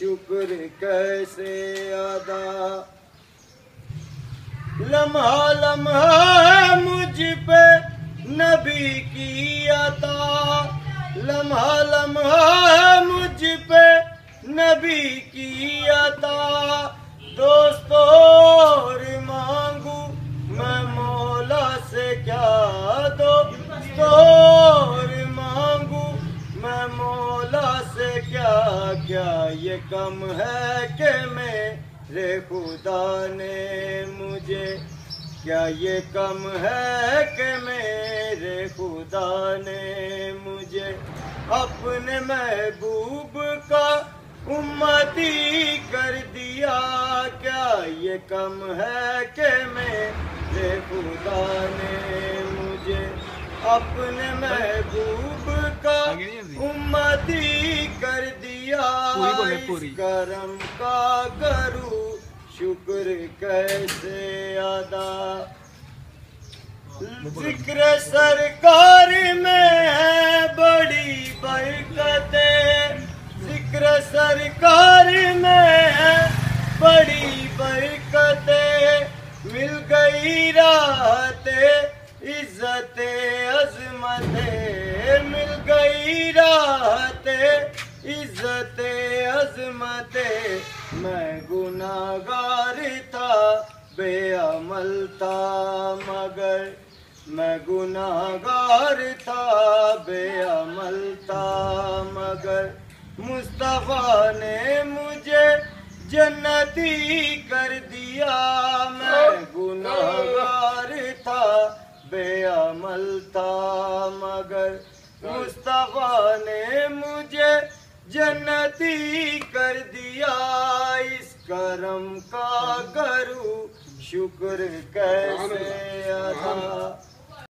شکر کیسے ادا لمحہ لمحہ مجھ پہ نبی کی عطا۔ لمحہ لمحہ مجھ پہ نبی کی عطا۔ کیا یہ کم ہے کہ میرے خدا نے مجھے؟ کیا یہ کم ہے کہ میرے خدا نے مجھے؟ اپنے محبوب کا امتی کر دیا۔ کیا یہ کم ہے کہ میرے خدا نے مجھے؟ اپنے محبوب کا امتی پوری بولے، پوری۔ کرم کا کروں شکر کیسے ادا؟ ذکر سرکار میں ہے بڑی برکتیں۔ ذکر سرکار میں ہے بڑی برکتیں۔ مل گئی راحت عزت عظمت۔ مل گئی راحت عزت عظمت میں گناہگار تھا، بے عمل تھا، مگر میں گناہگار تھا، بے عمل تھا، مگر مصطفیٰ نے مجھے جنتی کر دیا۔ میں گناہگار تھا، بے عمل تھا، مگر مصطفیٰ نے مجھے جنتی کر دیا اس کرم کا کروں شکر کیسے ادا؟